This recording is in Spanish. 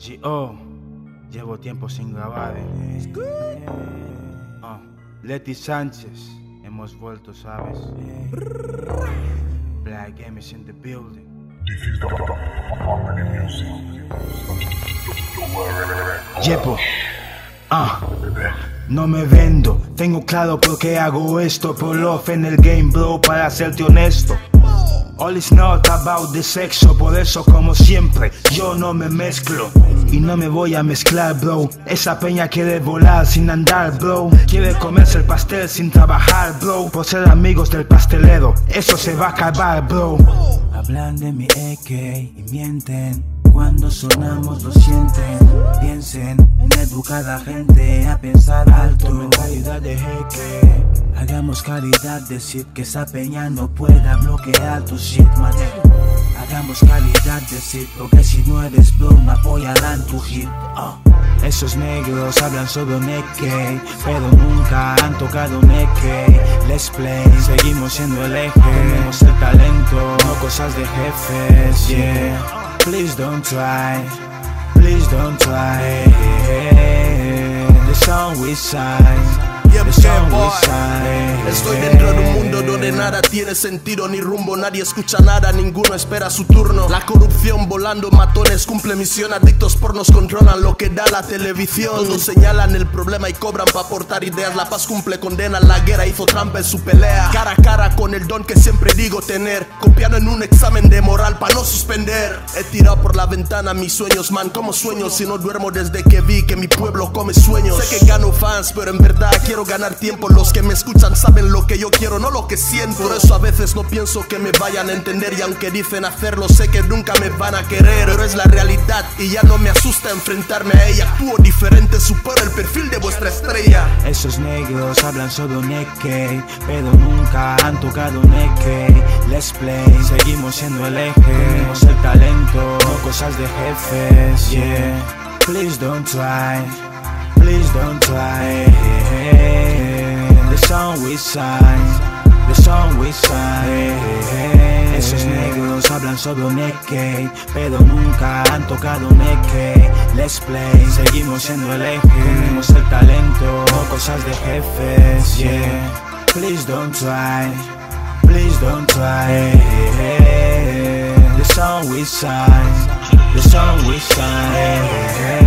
G.O. Llevo tiempo sin grabar. eh. Leti Sánchez. Hemos vuelto, ¿sabes? Black Game is in the building. Yepo. Ah. No me vendo, tengo claro por qué hago esto Por love en el game, bro, para serte honesto All is not about the sexo, por eso como siempre yo no me mezclo y no me voy a mezclar, bro. Esa peña quiere volar sin andar, bro. Quiere comerse el pastel sin trabajar, bro. Por ser amigos del pastelero, eso se va a acabar, bro. Hablan de mi EK y mienten. Cuando sonamos lo sienten. Piensen en educar a gente a pensar alto. Mentalidad de jeque. Hagamos calidad de shit que esa peña no pueda bloquear tu shit, man. Hagamos calidad de shit porque si no eres me apoyarán tu hit. Oh. Esos negros hablan un EK, pero nunca han tocado EK. Let's play, seguimos siendo el eje. Tenemos el talento, no cosas de jefes. Yeah, please don't try, please don't try. The song we sign. Yeah, The yeah, song we boy. sign. Estoy dentro de un nada tiene sentido ni rumbo, nadie escucha nada, ninguno espera su turno. La corrupción volando matones cumple misión, adictos pornos controlan lo que da la televisión. Todos señalan el problema y cobran para aportar ideas. La paz cumple condena, la guerra hizo trampa en su pelea. Cara a cara con el don que siempre digo tener, copiando en un examen de moral para no suspender. He tirado por la ventana mis sueños, man, como sueños si no duermo desde que vi que mi pueblo come sueños. Sé que gano fans, pero en verdad quiero ganar tiempo. Los que me escuchan saben lo que yo quiero, no lo que Por eso a veces no pienso que me vayan a entender y aunque dicen hacerlo, sé que nunca me van a querer. Pero es la realidad y ya no me asusta enfrentarme a ella. Actúo diferente, supero el perfil de vuestra estrella. Esos negros hablan un EK, pero nunca han tocado EK. Let's play, seguimos siendo el eje. Tenemos el talento, no cosas de jefes. Yeah, please don't try, please don't try. The song we sign, Esos negros hablan un EK, pero nunca han tocado EK. Let's play, seguimos siendo el eje. Tenemos el talento, cosas de jefes. Yeah, please don't try, please don't try. The song we sign, the song we sign.